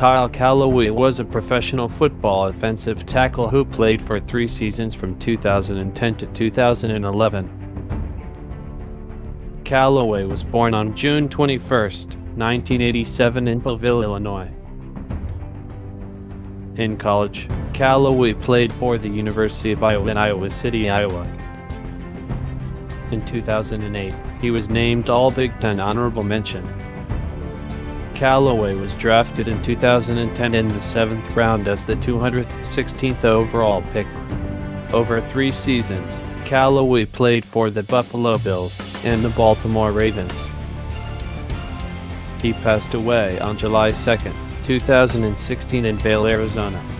Kyle Calloway was a professional football offensive tackle who played for three seasons from 2010 to 2011. Calloway was born on June 21, 1987 in Belleville, Illinois. In college, Calloway played for the University of Iowa in Iowa City, Iowa. In 2008, he was named All Big Ten Honorable Mention. Calloway was drafted in 2010 in the 7th round as the 216th overall pick. Over three seasons, Calloway played for the Buffalo Bills and the Baltimore Ravens. He passed away on July 2, 2016 in Vail, Arizona.